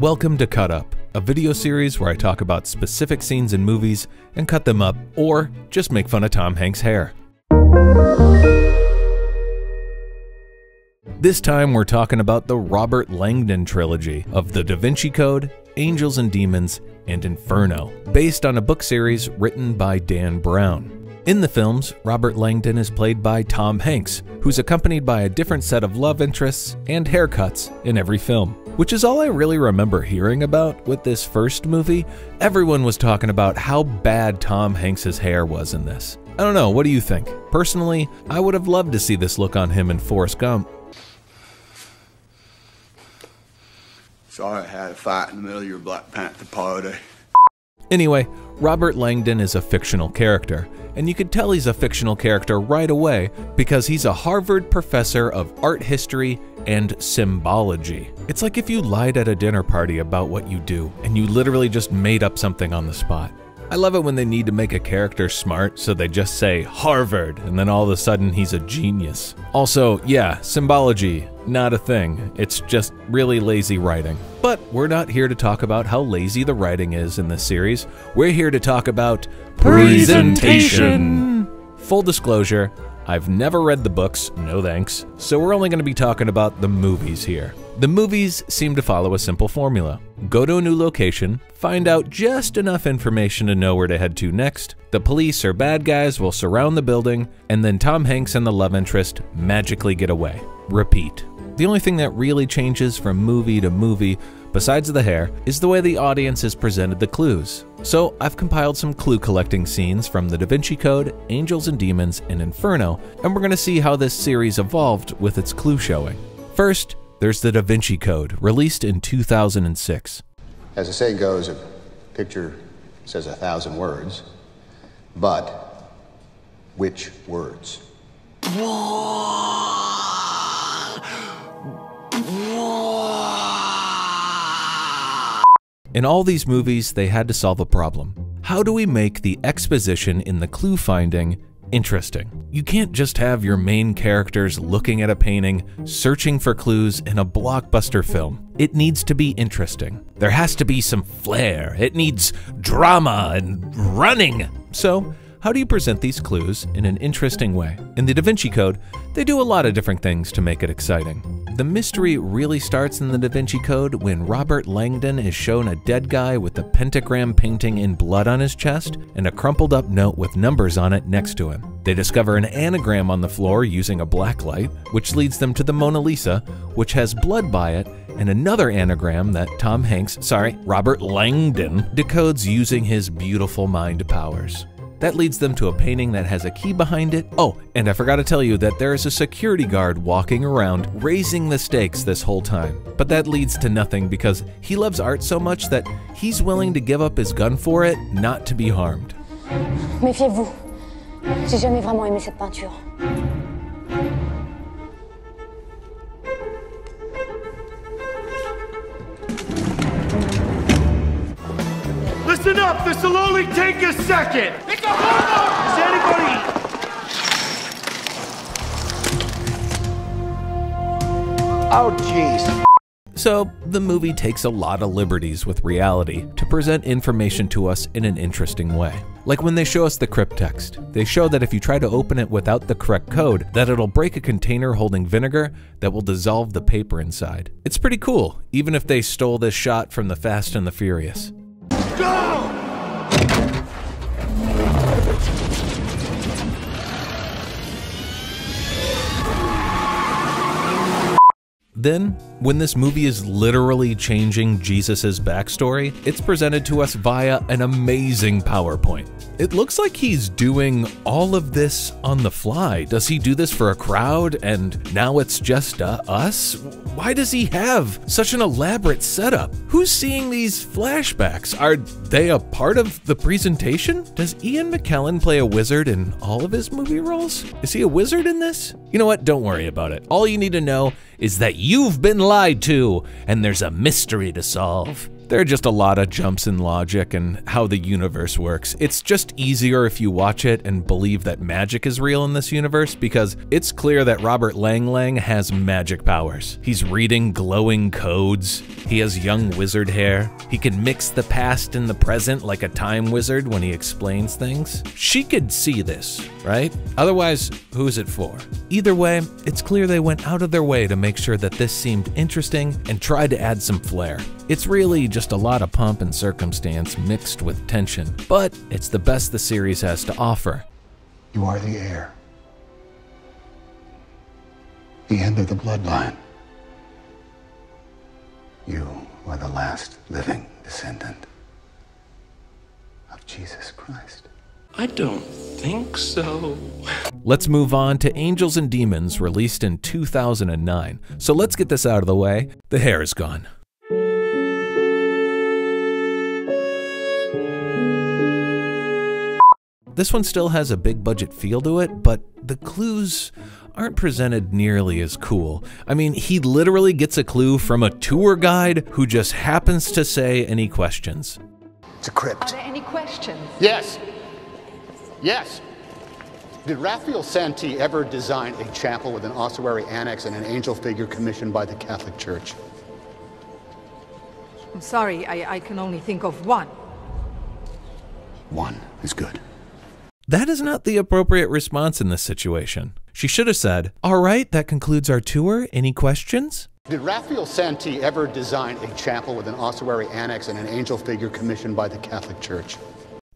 Welcome to Cut Up, a video series where I talk about specific scenes in movies and cut them up, or just make fun of Tom Hanks' hair. This time we're talking about the Robert Langdon trilogy of The Da Vinci Code, Angels and Demons, and Inferno, based on a book series written by Dan Brown. In the films, Robert Langdon is played by Tom Hanks, who's accompanied by a different set of love interests and haircuts in every film. Which is all I really remember hearing about with this first movie. Everyone was talking about how bad Tom Hanks's hair was in this. I don't know, what do you think? Personally, I would have loved to see this look on him in Forrest Gump. Sorry I had a fight in the middle of your Black Panther party. Anyway, Robert Langdon is a fictional character, and you could tell he's a fictional character right away because he's a Harvard professor of art history and symbology. It's like if you lied at a dinner party about what you do and you literally just made up something on the spot. I love it when they need to make a character smart, so they just say Harvard, and then all of a sudden he's a genius. Also, yeah, symbology, not a thing. It's just really lazy writing. But we're not here to talk about how lazy the writing is in this series. We're here to talk about presentation. Full disclosure, I've never read the books, no thanks, so we're only going to be talking about the movies here. The movies seem to follow a simple formula. Go to a new location, find out just enough information to know where to head to next, the police or bad guys will surround the building, and then Tom Hanks and the love interest magically get away. Repeat. The only thing that really changes from movie to movie, besides the hair, is the way the audience is presented the clues. So I've compiled some clue collecting scenes from The Da Vinci Code, Angels and Demons, and Inferno, and we're going to see how this series evolved with its clue showing. First, there's The Da Vinci Code, released in 2006. As the saying goes, a picture says a thousand words, but which words? In all these movies, they had to solve a problem. How do we make the exposition in the clue finding interesting? You can't just have your main characters looking at a painting, searching for clues in a blockbuster film. It needs to be interesting. There has to be some flair. It needs drama and running. So, how do you present these clues in an interesting way? In the Da Vinci Code, they do a lot of different things to make it exciting. The mystery really starts in the Da Vinci Code when Robert Langdon is shown a dead guy with a pentagram painting in blood on his chest and a crumpled up note with numbers on it next to him. They discover an anagram on the floor using a black light, which leads them to the Mona Lisa, which has blood by it, and another anagram that Tom Hanks, sorry, Robert Langdon, decodes using his beautiful mind powers. That leads them to a painting that has a key behind it. Oh, and I forgot to tell you that there is a security guard walking around raising the stakes this whole time. But that leads to nothing because he loves art so much that he's willing to give up his gun for it, not to be harmed. Méfiez-vous. J'ai jamais vraiment aimé cette peinture. Listen up, this will only take a second. It's a hormone. Is anybody? Oh, jeez. So, the movie takes a lot of liberties with reality to present information to us in an interesting way. Like when they show us the cryptex, they show that if you try to open it without the correct code, that it'll break a container holding vinegar that will dissolve the paper inside. It's pretty cool, even if they stole this shot from the Fast and the Furious. Then, when this movie is literally changing Jesus' backstory, it's presented to us via an amazing PowerPoint. It looks like he's doing all of this on the fly. Does he do this for a crowd and now it's just uh, us? Why does he have such an elaborate setup? Who's seeing these flashbacks? Are they a part of the presentation? Does Ian McKellen play a wizard in all of his movie roles? Is he a wizard in this? You know what? Don't worry about it. All you need to know is that you've been lied to and there's a mystery to solve. There are just a lot of jumps in logic and how the universe works. It's just easier if you watch it and believe that magic is real in this universe because it's clear that Robert Lang Lang has magic powers. He's reading glowing codes, he has young wizard hair, he can mix the past and the present like a time wizard when he explains things. She could see this, right? Otherwise, who's it for? Either way, it's clear they went out of their way to make sure that this seemed interesting and tried to add some flair. It's really just a lot of pomp and circumstance mixed with tension, but it's the best the series has to offer. You are the heir. The end of the bloodline. You are the last living descendant of Jesus Christ. I don't think so. Let's move on to Angels and Demons, released in 2009. So let's get this out of the way. The hair is gone. This one still has a big budget feel to it, but the clues aren't presented nearly as cool. I mean, he literally gets a clue from a tour guide who just happens to say any questions. It's a crypt. Are there any questions? Yes. Yes. Did Raphael Santi ever design a chapel with an ossuary annex and an angel figure commissioned by the Catholic Church? I'm sorry, I, I can only think of one. One is good. That is not the appropriate response in this situation. She should have said, All right, that concludes our tour. Any questions? Did Raphael Santi ever design a chapel with an ossuary annex and an angel figure commissioned by the Catholic Church?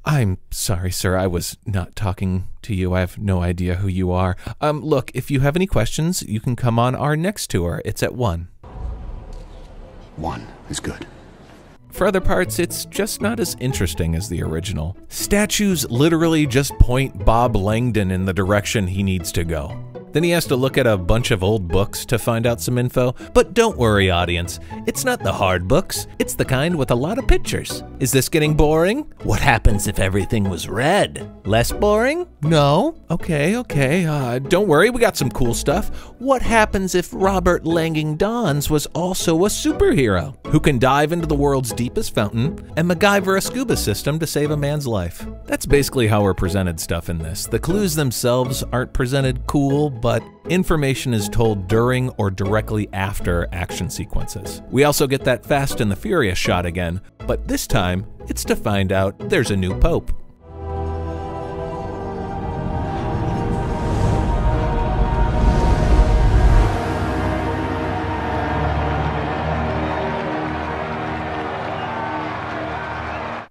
I'm sorry, sir. I was not talking to you. I have no idea who you are. Um, look, if you have any questions, you can come on our next tour. It's at 1. One is good. For other parts, it's just not as interesting as the original. Statues literally just point Bob Langdon in the direction he needs to go. Then he has to look at a bunch of old books to find out some info. But don't worry, audience. It's not the hard books, it's the kind with a lot of pictures. Is this getting boring? What happens if everything was red? Less boring? No? Okay, okay. Uh, don't worry, we got some cool stuff. What happens if Robert Langing Dons was also a superhero who can dive into the world's deepest fountain and MacGyver a scuba system to save a man's life? That's basically how we're presented stuff in this. The clues themselves aren't presented cool, but information is told during or directly after action sequences. We also get that Fast and the Furious shot again, but this time it's to find out there's a new pope.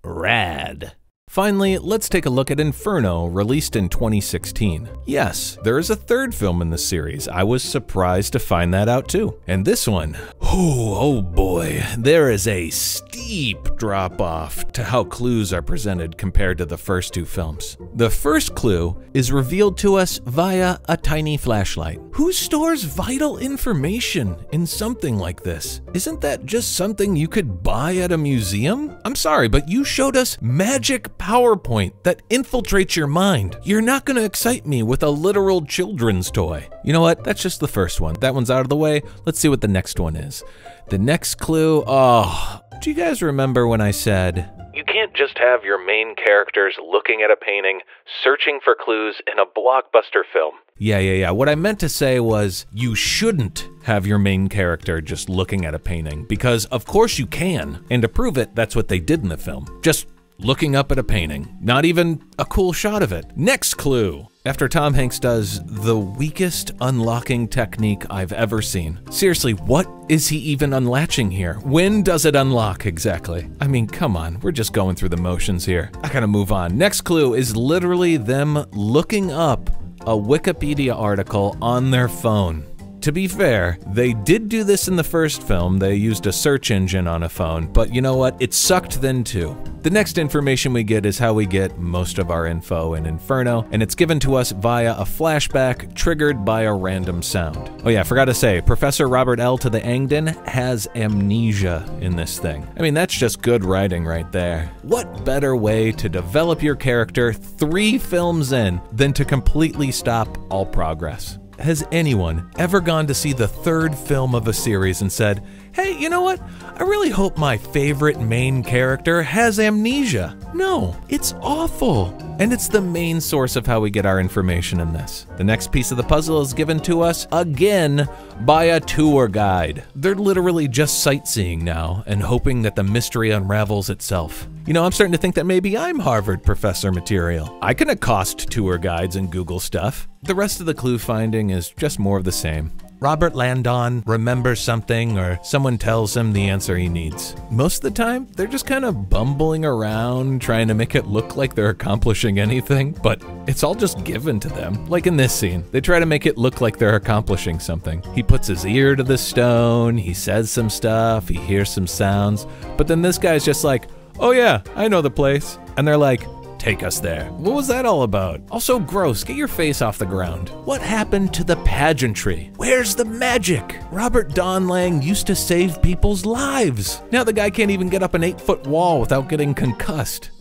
Rad. Finally, let's take a look at Inferno, released in 2016. Yes, there is a third film in the series. I was surprised to find that out too. And this one, oh, oh boy, there is a steep drop off to how clues are presented compared to the first two films. The first clue is revealed to us via a tiny flashlight. Who stores vital information in something like this? Isn't that just something you could buy at a museum? I'm sorry, but you showed us magic PowerPoint that infiltrates your mind. You're not going to excite me with a literal children's toy. You know what? That's just the first one. That one's out of the way. Let's see what the next one is. The next clue, oh, do you guys remember when I said, you can't just have your main characters looking at a painting, searching for clues in a blockbuster film. Yeah, yeah, yeah. What I meant to say was you shouldn't have your main character just looking at a painting, because of course you can. And to prove it, that's what they did in the film. Just looking up at a painting. Not even a cool shot of it. Next clue. After Tom Hanks does the weakest unlocking technique I've ever seen. Seriously, what is he even unlatching here? When does it unlock exactly? I mean, come on, we're just going through the motions here. I gotta move on. Next clue is literally them looking up a Wikipedia article on their phone. To be fair, they did do this in the first film. They used a search engine on a phone, but you know what? It sucked then too. The next information we get is how we get most of our info in Inferno, and it's given to us via a flashback triggered by a random sound. Oh yeah, I forgot to say, Professor Robert L. to the Angdon has amnesia in this thing. I mean, that's just good writing right there. What better way to develop your character three films in than to completely stop all progress? Has anyone ever gone to see the third film of a series and said, hey, you know what? I really hope my favorite main character has amnesia. No, it's awful. And it's the main source of how we get our information in this. The next piece of the puzzle is given to us again by a tour guide. They're literally just sightseeing now and hoping that the mystery unravels itself. You know, I'm starting to think that maybe I'm Harvard professor material. I can accost tour guides and Google stuff. The rest of the clue finding is just more of the same. Robert Landon remembers something or someone tells him the answer he needs. Most of the time, they're just kind of bumbling around trying to make it look like they're accomplishing anything, but it's all just given to them. Like in this scene, they try to make it look like they're accomplishing something. He puts his ear to the stone, he says some stuff, he hears some sounds, but then this guy's just like, oh yeah, I know the place. And they're like, take us there. What was that all about? Also gross, get your face off the ground. What happened to the pageantry? Where's the magic? Robert Don Lang used to save people's lives. Now the guy can't even get up an eight foot wall without getting concussed.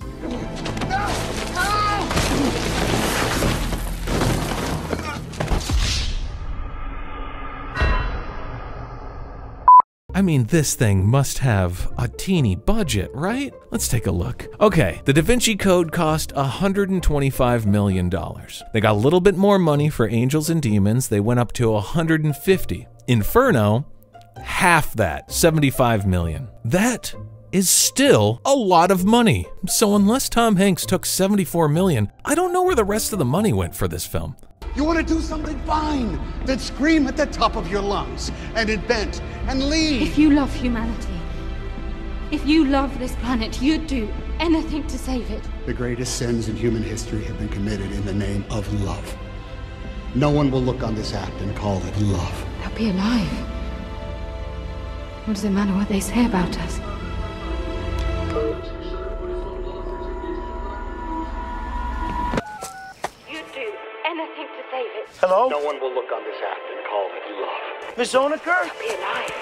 I mean, this thing must have a teeny budget, right? Let's take a look. Okay, the Da Vinci Code cost $125 million. They got a little bit more money for Angels and Demons. They went up to 150. Inferno, half that, 75 million. That is still a lot of money. So unless Tom Hanks took 74 million, I don't know where the rest of the money went for this film. You want to do something fine, then scream at the top of your lungs and invent and leave. If you love humanity, if you love this planet, you'd do anything to save it. The greatest sins in human history have been committed in the name of love. No one will look on this act and call it love. They'll be alive. What does it matter what they say about us? Hello? No one will look on this act and call it love. Miss Onaker?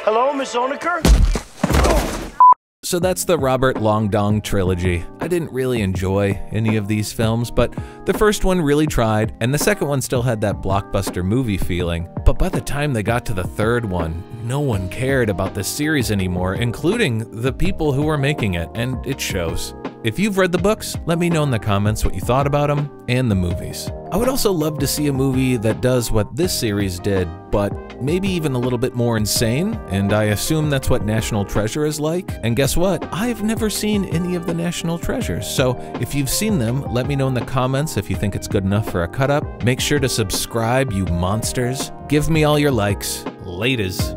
Hello, Miss Onaker? So that's the Robert Long Dong trilogy. I didn't really enjoy any of these films, but the first one really tried, and the second one still had that blockbuster movie feeling. But by the time they got to the third one, no one cared about the series anymore, including the people who were making it, and it shows. If you've read the books, let me know in the comments what you thought about them and the movies. I would also love to see a movie that does what this series did, but maybe even a little bit more insane, and I assume that's what National Treasure is like. And guess what? I've never seen any of the National Treasures, so if you've seen them, let me know in the comments if you think it's good enough for a cut up. Make sure to subscribe, you monsters. Give me all your likes. Laters.